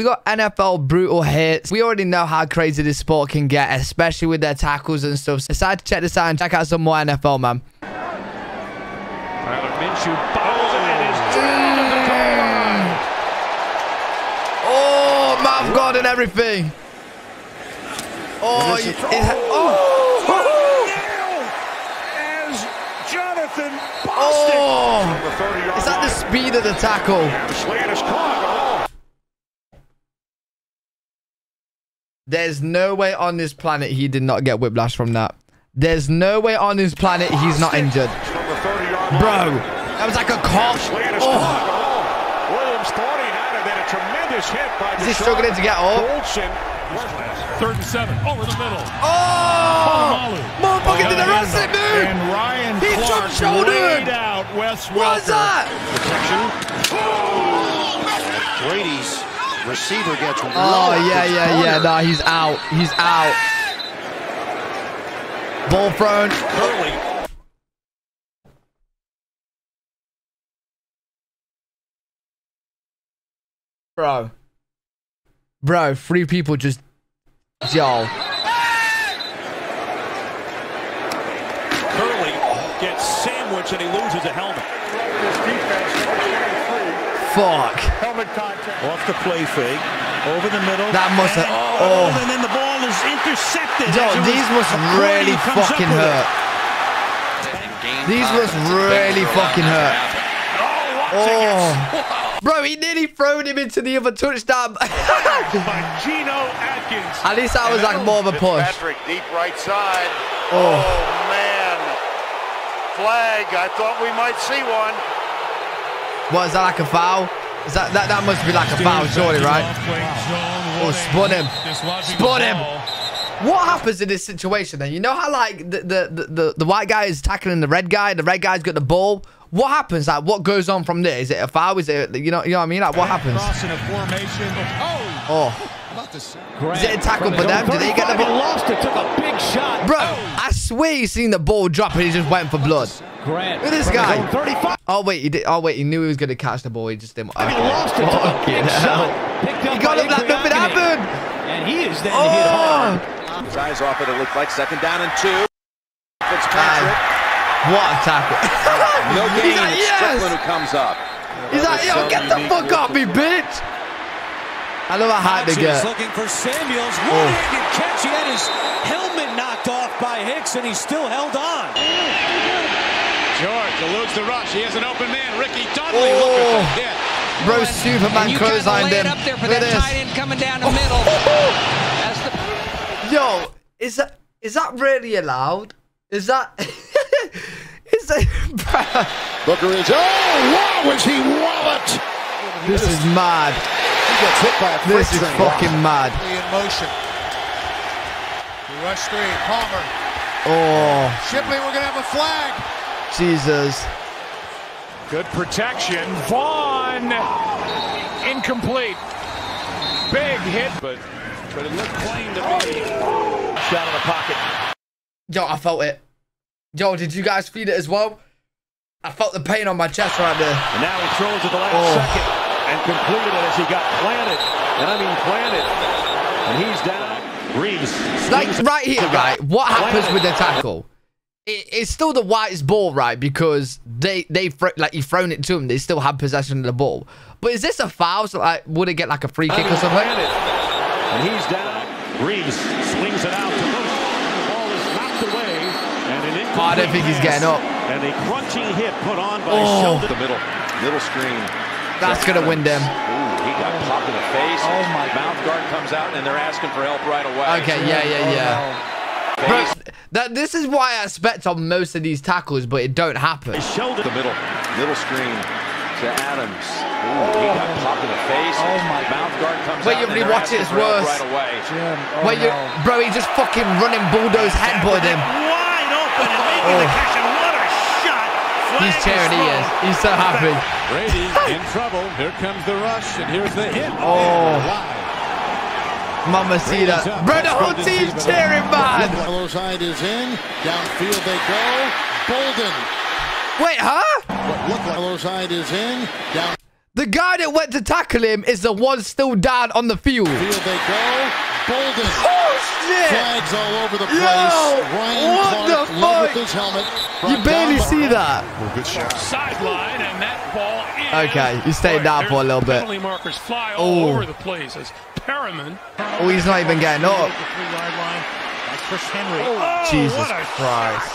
We got NFL brutal hits. We already know how crazy this sport can get, especially with their tackles and stuff. So decided to check this out and check out some more NFL, man. Tyler Minshew bobbles it and is drilled at the goal line. Oh, mouth guard and everything. Oh, you, it, oh, As Jonathan Bostic. oh. From the 30-yard Is that the speed of the tackle? And Slant is caught. There's no way on this planet he did not get whiplash from that. There's no way on this planet he's not injured. From the 30-yard line. Bro, that was like a cop. Slant is Oh. Oh. Williams thought he had it, then a tremendous hit by is he struggling to get up? Goldson. Third and seven, over the middle. Oh! Motherfucker did the wrestling move! And Ryan He Clark jumped shouldered. out Wes What's Welker. that? Brady's receiver gets one. Oh, yeah, yeah, yeah. Nah, he's out. He's out. Ball thrown. Early. Bro. Bro, three people just... Yo. Curly gets sandwiched and he loses a helmet. Fuck. Off the play fake. Over the middle. That must have... And, Oh. and then the ball is intercepted. Yo, these was- must really fucking hurt. These must really fucking hurt. Oh. Bro, he nearly thrown him into the other touchdown. By Geno Atkins. At least that was like oh. more of a push. Patrick deep right side. Oh. oh. man. Flag. I thought we might see one. What, is that like a foul? Is that, that, that must be like a foul, surely, right? Oh, spun him. Spun him. What happens in this situation then? You know how like the, the, the, the, the white guy is tackling the red guy, the red guy's got the ball. What happens? Like what goes on from there? Is it a foul? Is it you know you know what I mean? Like what happens? Crossing a formation. Oh, Oh, is it a tackle for them? Did they get the ball? lost it. Took a big shot. Bro, I swear you seen the ball drop and he just went for blood. Grant. Look at this guy. 35. Oh wait, he did. Oh wait, he knew he was gonna catch the ball. He just didn't. He lost it. Took a big shot. Picked up He got by up like nothing Adrian. happened. And he is then hit hard. Oh, His eyes off it. It looked like second down and two. man. Fitzpatrick. what a tackle! No He's like, It's Strickland yes. who comes up. He's like, yo, get the fuck off me, bitch! I love how high they get. looking for Samuels. Oh. One-handed catch. He had his helmet knocked off by Hicks, and he still held on. George eludes the rush. He has an open man. Ricky Dudley. Oh. Look at the hit. Bro, Superman you kind of clotheslined lay him. it up there for that at tight end coming down the middle. That's the Yo, is that is that really allowed? Is that? is that? Booker is. Oh, wow, was he walloped? this is mad. He gets hit by a This is train. fucking mad. in motion. We rush three. Palmer. Oh, Shipley, we're going to have a flag. Jesus. Good protection. Vaughn. Incomplete. Big hit, but but it looked plain to me. Shot in the pocket. Yo, I felt it. Yo, did you guys feel it as well? I felt the pain on my chest right there. And now he throws at the last Oh. second and completed it as he got planted. And I mean planted. And he's down. Brees. Like right here, right? What happens with the tackle? It, it's still the white's ball, right? Because they they thro- like you thrown it to them, they still have possession of the ball. But is this a foul? So like, would it get like a free kick or something? Planted. And he's down. Brees swings it out to Bush. The ball is knocked away. And an Oh, I don't think he's getting up. And a crunching hit put on by Oh. Sheldon. The middle. Middle screen. That's gonna win them. Ooh, he got popped in the face. Oh, my. Mouth guard comes out, and they're asking for help right away. Okay, yeah, yeah, yeah. Oh, Bro, that this is why I expect on most of these tackles, but it don't happen. Shoulder. The middle. Middle screen to Adams. Ooh, he oh. got popped in the face. Oh, my. Mouth guard comes Wait, out, you and they're it, asking it's for help worse. right away. Oh Wait, you, bro, he just fucking running bulldoze headbutt him. Wide open. And maybe the Oh. catch. And what a shot. Flag He's cheering, he is. He's so happy. Brady in trouble. Here comes the rush, and here's the hit. Oh. Mama see that. Bro, the whole team's cheering, man. Side is in. Downfield they go. Bolden. Wait, huh? What side is in. Down. The guy that went to tackle him is the one still down on the field. Field they go. Bolden. Oh, shit. Flags all over the place. Yo, Ryan what Clark, the fuck? with his helmet. You barely down see by- that. Oh, good shot. Sideline, and that ball is. Okay, you stayed down for a little bit. Penalty markers fly all Oh. over the place as Perriman. Oh, he's not even getting up. The three-yard line. That's Chris Henry. Oh, Jesus what a Christ.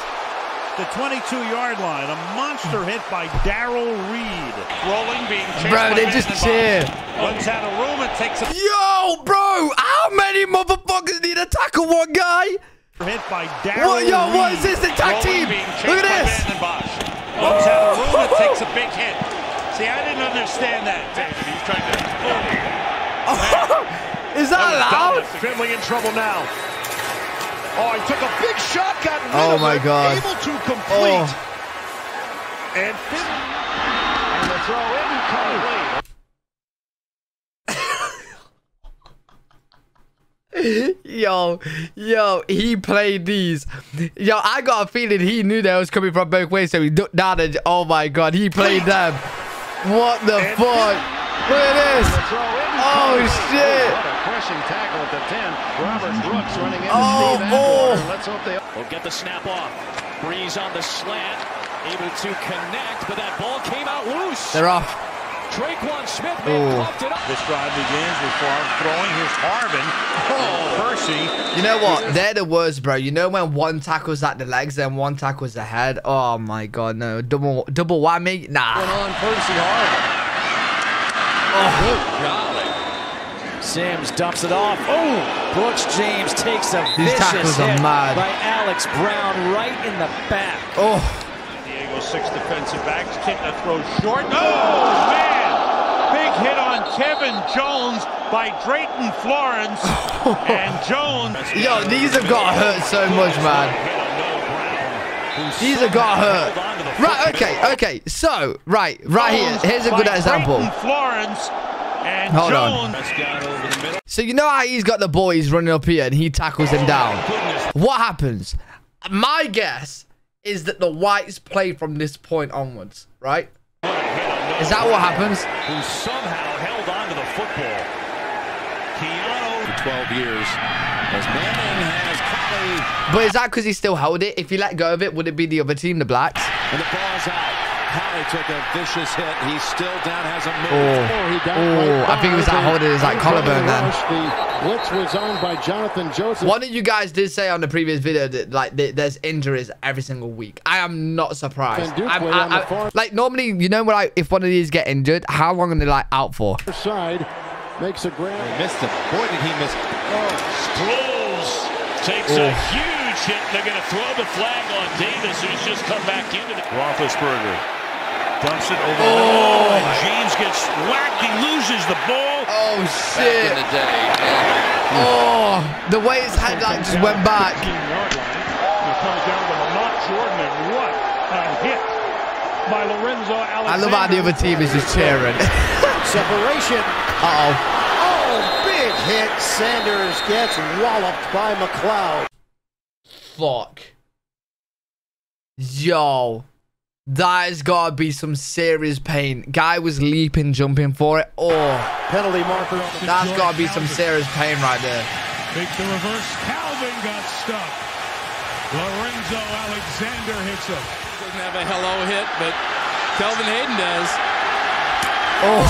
The 22-yard line. A monster hit by Daryl Reed. Rolling, being chased Bro, they just Madden cheer. Runs out of room and takes a Yo, bro, how many motherfuckers need to tackle one guy? hit by Daryl What, yo, what is this? The tag team. Look at this. Vanden Bosch. Runs out of room and takes a big hit. See, I didn't understand that. He's trying to. Oh, is that allowed? Finley in trouble now. Oh, he took a big shot, got rid Oh of my it, God. Able to complete. Oh. And Finley. And the throw in complete. Yo, yo, he played these. Yo, I got a feeling he knew that was coming from both ways, so he ducked down and oh my god, he played them. What the fuck? Look at this. Oh shit. Oh, What tackle at the 10. Robert Brooks running in Oh, Steve oh. Let's hope they Will get the snap off. Brees on the slant. Able to connect, but that ball came out loose. They're off. Traquan Smith Oh. it up. This drive begins with Favre throwing. Here's Harvin. Oh, Percy. You know what? They're the worst, bro. You know when one tackles at the legs and one tackles the head? Oh my god, no. Double double whammy? Nah. Going on Percy Harvin. Oh. Sims dumps it off. Oh, Brooks James takes a These vicious tackles are hit mad. by Alex Brown right in the back. Oh, Diego six defensive backs. Kitna throws short. Oh, man. Big hit on Kevin Jones by Drayton Florence. and Jones. yo, these have got hurt so much, man. These have got hurt. Right, okay, okay. So, right, right here. Here's a good example. Drayton Florence. And Hold on. So you know how he's got the boys running up here and he tackles him down. Oh, what happens? My guess is that the whites play from this point onwards, right? Is that what happens? Who somehow held on to the football. Keanu. For 12 years. As Manning has Collie. But is that because he still held it? If he let go of it, would it be the other team, the blacks? And the ball's out. Collie took a vicious hit. He's still down, hasn't moved. Oh, oh, right I think it was that by holding his like the collarbone then. rush. The blitz was owned by Jonathan Joseph. One of you guys did say on the previous video that like there's injuries every single week. I am not surprised. I'm- I- I- like normally, you know, when I, if one of these get injured, how long are they like out for? side makes a grab. Missed him. Boy, did he miss. oh. Sproles takes a oh. huge hit. They're going to throw the flag on Davis, who's just come back into the. Roethlisberger dumps it over the and James gets whacked. He loses the ball. Oh shit! Oh, the way his head like just went back. Yard line. It comes down to Lamont Jordan, and what a hit by Lorenzo Alexander. I love how the other team is just cheering. Separation. Uh oh. Oh, big hit. Sanders gets walloped by McLeod. Fuck. Yo. That has got to be some serious pain. Guy was leaping, jumping for it. Oh, Penalty marker. that's got to be some serious pain right there. Make the reverse. Calvin got stuck. Lorenzo Alexander hits him. Doesn't have a hello hit, but Kelvin Hayden does. Oh,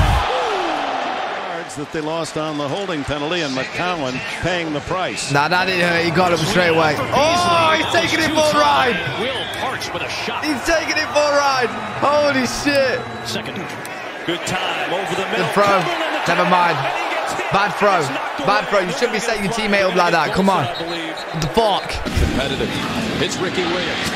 Yards that they lost on the holding penalty, and McCowan paying the price. nah, that didn't hurt. He got him straight away. Oh, he's taking it for a ride. With a shot. He's taking it for a ride. Holy shit. Second. Good time over the middle. The throw. Never mind. and he gets hit. Bad throw. Bad throw. You shouldn't be setting your teammate up like that. Come on. The fuck? Competitive. It's Ricky Williams.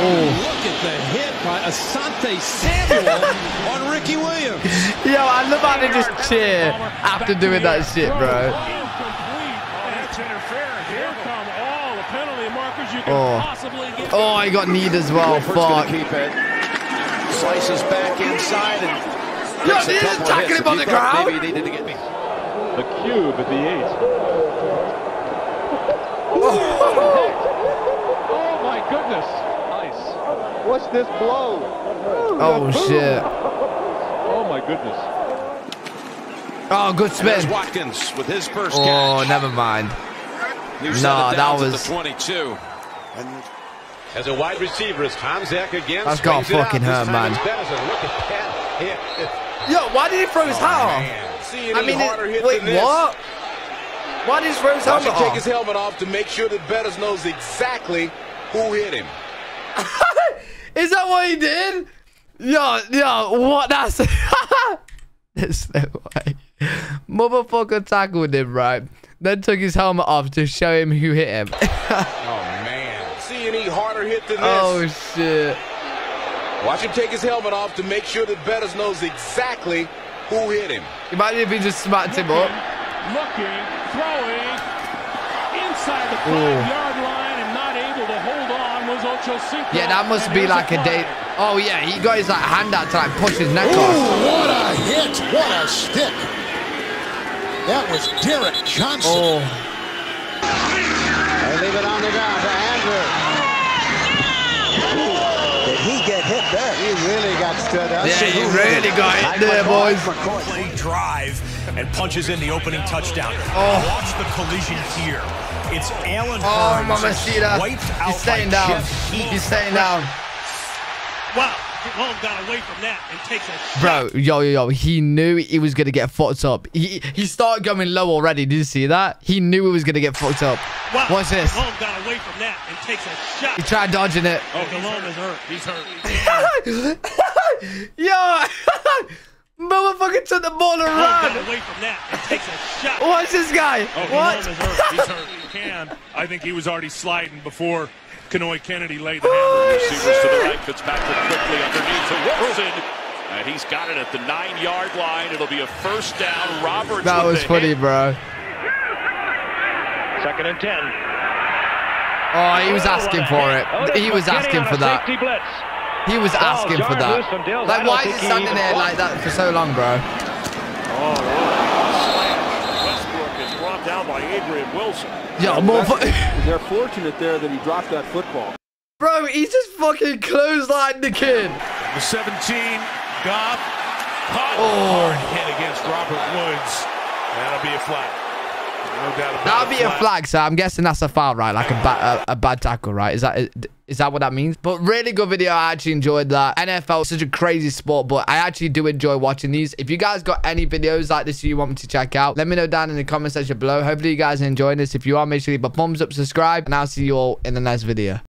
Oh. Look at the hit by Asante Samuel on Ricky Williams. Yo, I love how they just cheer after doing that shit, bro. Oh, oh I got kneed as well. Fuck. Keep it. Slices back inside and. No, this is attacking him on the ground. Maybe needed to get me. The cube at the eight. Oh, oh my goodness. Nice. What's this blow? Oh, shit. Oh my goodness. Oh, good spin. Watkins with his first. Oh, catch. never mind. New no, that was 22. And as a wide receiver, as Hamzak again. I've got fucking hurt, man. Yo, why did he throw his oh, hat off? I mean, it, wait, what? Why did he throw his helmet off? take his helmet off to make sure that Bettis knows exactly who hit him. Is that what he did? Yo, yo, what? That's. There's no way. Motherfucker tackled him, right? Then took his helmet off to show him who hit him. oh, man than this? oh, shit. Watch him take his helmet off to make sure that Bettis knows exactly who hit him. Imagine if he just smacked him up. Looking, throwing, inside the Ooh. five-yard line and not able to hold on was Ocho Cinco. Yeah, that must be like a flag. day. Oh, yeah, he got his like, hand out to like push his neck Ooh, off. what a hit. What a stick. That was Derek Johnson. Oh, They leave it on the ground to Andrew. Did he get hit there? He really got stood up. Yeah, he really got it there, boys. play drive and punches in the opening touchdown. Oh. Watch the collision here. It's Allen Oh, Hurns Mamacita. wiped He's staying down. He's staying down. Wow, Long got away from that and takes a Bro, yo, yo, yo, he knew he was going to get fucked up. He he started going low already. Did you see that? He knew he was going to get fucked up. Wow, What's this? Long got away from that and takes a shot. He tried dodging it. Oh, Delhomme is hurt. He's hurt. Yo! Motherfucker took the ball and Long got ran. away from that and takes a shot. What's this guy? Oh, what? Delhomme hurt. He's hurt. Can. I think he was already sliding before Kenoy Kennedy laid the Oh, hammer. Receivers to the right. Fitzpatrick quickly underneath to Wilson. And he's got it at the nine-yard line. It'll be a first down. Roberts That with was funny, hit. bro. Second and ten. Oh, he was asking for it. He was asking for that. He was asking for that. Like, why is he standing there like that for so long, bro? Westbrook is brought down by Adrian Wilson. Yo, motherfucker. They're fortunate there that he dropped that football. Bro, he just fucking clotheslined the kid. The 17, Goff. Hot Oh. hard hit against Robert Woods. That'll be a flag. No doubt about That'll be a flag, so I'm guessing that's a foul, right? Like a bad a, a bad tackle, right? Is that is that what that means? But really good video. I actually enjoyed that. NFL such a crazy sport, but I actually do enjoy watching these. If you guys got any videos like this you want me to check out, let me know down in the comment section below. Hopefully you guys are enjoying this. If you are, make sure you leave a thumbs up, subscribe, and I'll see you all in the next video.